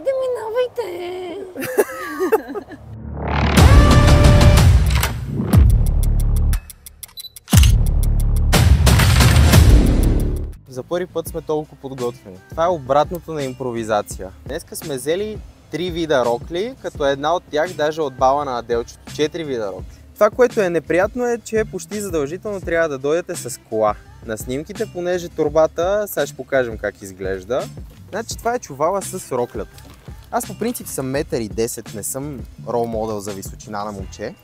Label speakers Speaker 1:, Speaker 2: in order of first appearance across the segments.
Speaker 1: Айде, минавайте!
Speaker 2: За първи път сме толкова подготвени. Това е обратното на импровизация. Днеска сме взели три вида рокли, като една от тях даже от бала на Аделчето. Четири вида рокли. Това, което е неприятно е, че почти задължително трябва да дойдете с кола. На снимките, понеже турбата, сега ще покажем как изглежда. Значи това е чувала с роклята. Аз по принцип съм 1,10 м, не съм рол модел за височина на момче.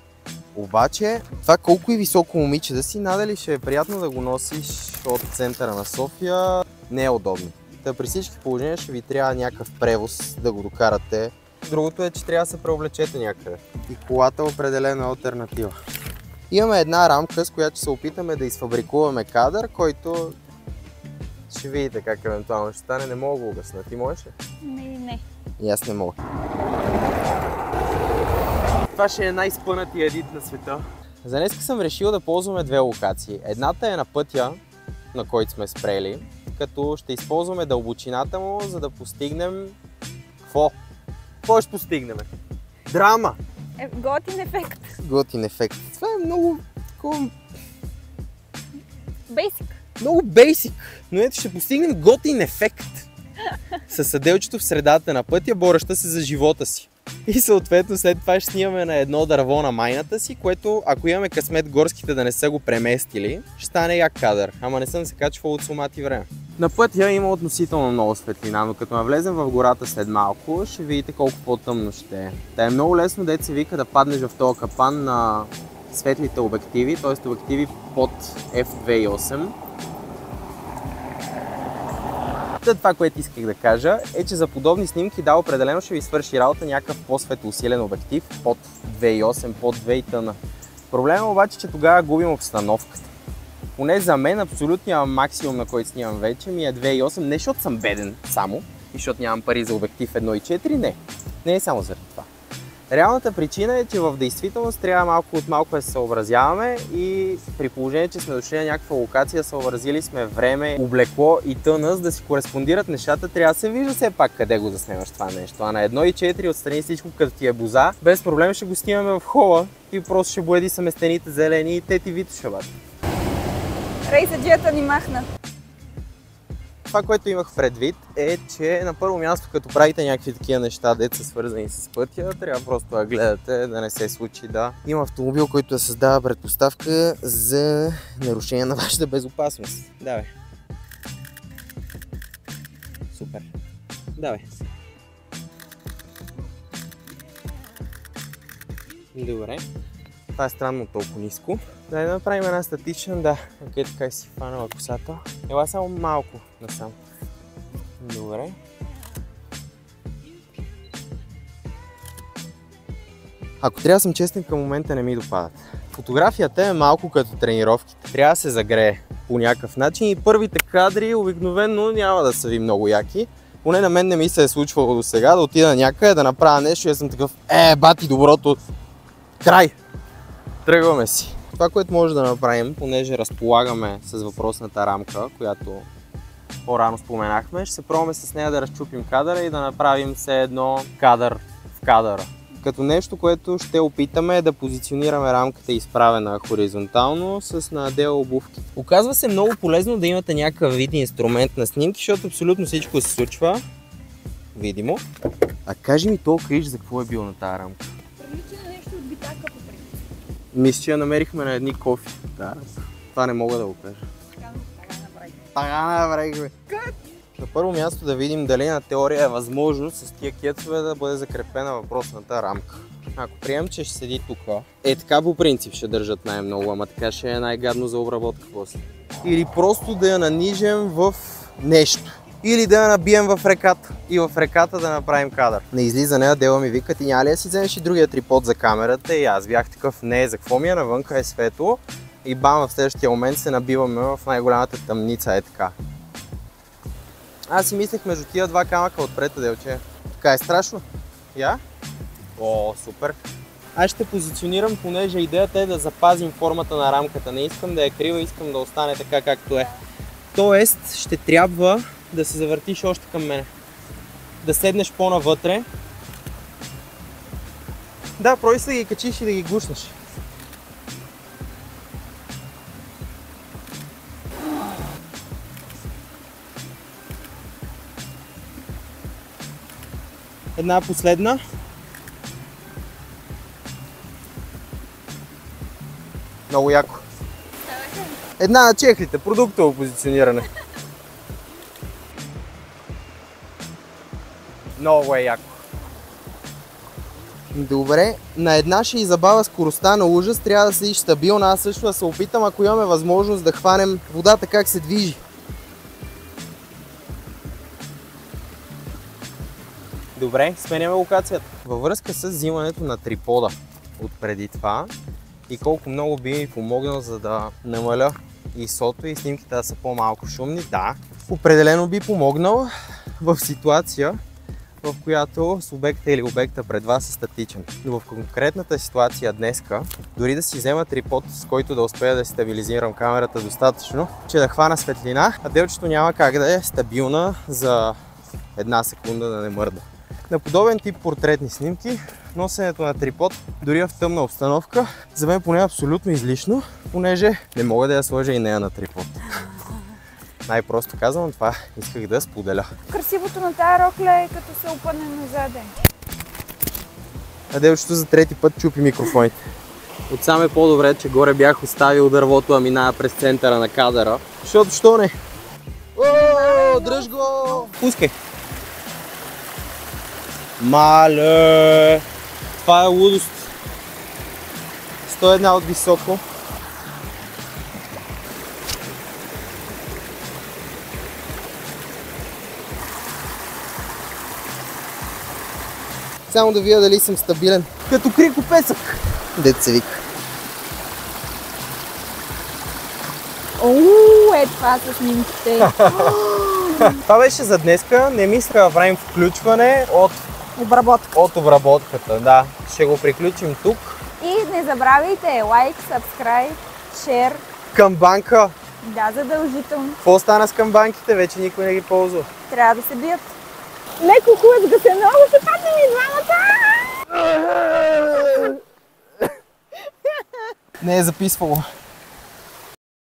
Speaker 2: Обаче, това колко и високо момиче да си, надали ще е приятно да го носиш от центъра на София, не е удобно. Та при всички положения ще ви трябва някакъв превоз да го докарате. Другото е, че трябва да се преоблечете някъде. И колата е определена альтернатива. Имаме една рамка, с която се опитаме да изфабрикуваме кадър, който ще видите как евентуално ще стане. Не мога да го обясня. Ти можеш ли?
Speaker 1: Не, не.
Speaker 2: И аз не мога. Това ще е най-спънатия едит на света. За днес съм решил да ползваме две локации. Едната е на пътя, на който сме спрели, като ще използваме дълбочината му, за да постигнем... Какво? Какво ще постигнем? Драма!
Speaker 1: Е, готин ефект.
Speaker 2: Готин ефект. Това е много...
Speaker 1: Бейсик.
Speaker 2: Много бейсик, но ето ще постигнем готин ефект. С съделчето в средата на пътя, бореща се за живота си. И съответно след това ще снимаме на едно дърво на майната си, което ако имаме късмет горските да не са го преместили, ще стане як кадър. Ама не съм се качвал от сумати време. На пътя има относително много светлина, но като навлезем в гората след малко, ще видите колко по-тъмно ще е. Та е много лесно да се вика да паднеш в този капан на светлите обективи, т.е. обективи под f2.8 Та това, което исках да кажа е, че за подобни снимки да, определено ще ви свърши работа някакъв по-светлоусилен обектив под 2.8, под 2 тъна. Проблема е обаче, че тогава губим обстановката. Поне за мен абсолютният максимум, на който снимам вече, ми е 2.8, не защото съм беден само и защото нямам пари за обектив 1.4, не. Не е само заради. Реалната причина е, че в действителност трябва малко от малко да се съобразяваме и при положение, че сме дошли на някаква локация, съобразили сме време, облекло и тъна, да си кореспондират нещата, трябва да се вижда все пак къде го заснемаш това нещо. А на 1.4 отстрани всичко като ти е боза, без проблем ще го снимаме в хола и просто ще боеди са стените зелени и те ти витоша бат.
Speaker 1: Рейсаджията ни махна.
Speaker 2: Това, което имах предвид е, че на първо място, като правите някакви такива неща, деца свързани с пътя, трябва просто да гледате, да не се случи да има автомобил, който да създава предпоставка за нарушение на вашата безопасност. Давай. Супер. Давай. Добре. Това е странно толкова ниско. Да да направим една статична, да. Окей, така си фанала косата. Ела само малко насам. Добре. Ако трябва да съм честен, към момента не ми допадат. Фотографията е малко като тренировките. Трябва да се загрее по някакъв начин и първите кадри обикновено няма да са ви много яки. Поне на мен не ми се е случвало до сега да отида някъде, да направя нещо и съм такъв, е, бати, доброто, край! Тръгваме си. Това, което може да направим, понеже разполагаме с въпросната рамка, която по-рано споменахме, ще се пробваме с нея да разчупим кадъра и да направим все едно кадър в кадъра. Като нещо, което ще опитаме е да позиционираме рамката изправена хоризонтално с надел обувки. Оказва се много полезно да имате някакъв вид инструмент на снимки, защото абсолютно всичко се случва видимо. А кажи ми толкова криш за какво е бил на тази рамка.
Speaker 1: Прилича на нещо от битака.
Speaker 2: Мисля, че я намерихме на едни кофи. Да, това не мога да го кажа.
Speaker 1: Така направихме.
Speaker 2: На първо място да видим дали на теория е възможно с тия кецове да бъде закрепена въпросната рамка. Ако приемем, че ще седи тук, е така по принцип ще държат най-много, ама така ще е най-гадно за обработка после. Или просто да я нанижем в нещо. Или да я набием в реката и в реката да направим кадър. На излизане Адела ми вика, ти няма ли да си вземеш и другия трипод за камерата? И аз бях такъв, не, за какво ми е навънка е светло. И бам, в следващия момент се набиваме в най-голямата тъмница, е така. Аз си мислех между тия два камъка отпред, Делче. Така е страшно. Я? О, супер. Аз ще позиционирам, понеже идеята е да запазим формата на рамката. Не искам да е крива, искам да остане така както е. Тоест, ще трябва да се завъртиш още към мене. да седнеш по-навътре. Да, просто да ги качиш и да ги гушнеш. Една последна. Много яко. Една на чехлите, продуктово позициониране. Много е яко. Добре, на една ще изабава скоростта на ужас, трябва да седиш стабилна. Аз също да се опитам, ако имаме възможност да хванем водата как се движи. Добре, сменяме локацията. Във връзка с взимането на трипода от преди това и колко много би ми помогнал за да намаля ISO-то и снимките да са по-малко шумни, да. Определено би помогнал в ситуация, в която с обекта или обекта пред вас е статичен. Но в конкретната ситуация днеска, дори да си взема трипод, с който да успея да стабилизирам камерата достатъчно, че да хвана светлина, а делчето няма как да е стабилна за една секунда да не мърда. На подобен тип портретни снимки, носенето на трипод, дори в тъмна обстановка, за мен поне е абсолютно излишно, понеже не мога да я сложа и нея на трипод. Най-просто казвам, това исках да споделя.
Speaker 1: Красивото на тая рокля е като се опъне назаде.
Speaker 2: А делчето за трети път чупи микрофоните. Отсам е по-добре, че горе бях оставил дървото, а минава през центъра на кадъра. Защото, що не? О, дръж го! Пускай! Мале! Това е лудост. 101 от високо. Само да видя дали съм стабилен. Като крико песък. Дет се вика.
Speaker 1: Оу, е това са снимките.
Speaker 2: Това беше за днеска. Не мисля да правим включване от,
Speaker 1: Обработка.
Speaker 2: от обработката. Да, ще го приключим тук.
Speaker 1: И не забравяйте лайк, subscribe, share.
Speaker 2: Към банка.
Speaker 1: Да, задължително.
Speaker 2: Какво стана с камбанките? Вече никой не ги ползва.
Speaker 1: Трябва да се бият. Леко да се много ще паднем и двамата.
Speaker 2: Не е записвало.